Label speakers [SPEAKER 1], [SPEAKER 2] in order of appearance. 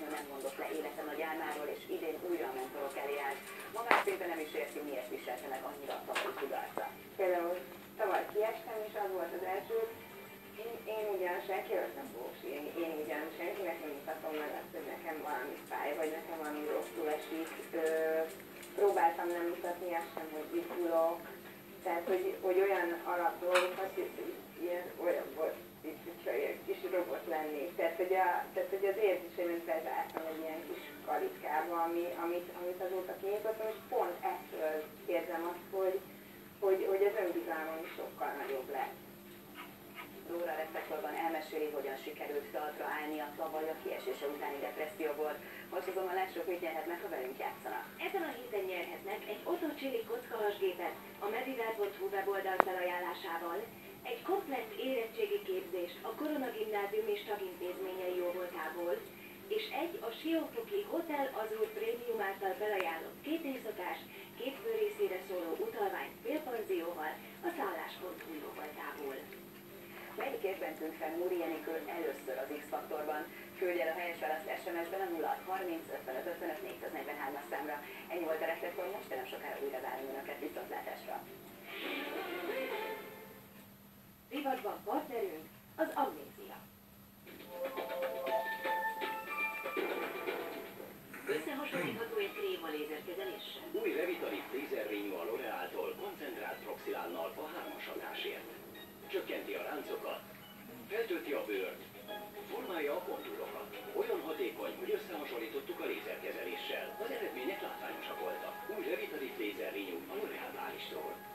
[SPEAKER 1] barátnő nem mondott le élete nagy álmáról, és idén újra a mentorok elé állt. Magát szinte nem is érti, miért viselte meg annyira a tavalyi kudarca.
[SPEAKER 2] Például tavaly kiestem, és az volt az első, én, én ugyan senkiről nem fogok sírni, én ugyan senkinek nem mutatom meg azt, hogy nekem valami fáj, vagy nekem valami rosszul esik. Ö, próbáltam nem mutatni azt sem, hogy izgulok, tehát hogy, hogy olyan alap dolgokat, hogy ilyen olyan volt, itt, hogyha ilyen kis robot lennék. Tehát, hogy, a, tehát, hogy az érzéseimet bezártam egy ilyen kis karitkába, ami, amit, amit azóta kinyitottam, és pont ettől érzem azt, hogy, hogy, hogy az önbizalmam is sokkal nagyobb lett.
[SPEAKER 1] Lóra reflektorban elmeséli, hogyan sikerült talpra állni a tavaly a kiesése utáni depresszióból. Most azonban lássuk, mit nyerhet meg, ha velünk játszanak.
[SPEAKER 3] Ezen a héten nyerhetnek egy Otto Chili kockahasgépet a medivár.hu weboldal felajánlásával, egy komplett érettségi képzést a Gimnázium és tagintézményei jóvoltából, és egy a Siófoki Hotel Azur Prémium által felajánlott két éjszakás, két főrészére szóló utalvány félpanzióval a szállás.hu jóvoltából.
[SPEAKER 1] Melyik tűnt fel Múri Enikő először az X-faktorban? Küldj el a helyes választ SMS-ben a 0 30 55 55 443 számra. Ennyi volt a reflektor, most de nem sokára újra várom Önöket viszontlátásra.
[SPEAKER 3] Rivatban partnerünk az Amnézia. Lézerkezeléssel.
[SPEAKER 4] Új Revitalit lézerrényű a L'Oreal-tól koncentrált proxilánnal a hármas hatásért. Csökkenti a ráncokat, feltölti a bőrt, formálja a kontúrokat. Olyan hatékony, hogy összehasonlítottuk a lézerkezeléssel. Az eredmények látványosak voltak. Új Revitalit lézerrényű a L'Oreal Bálistról.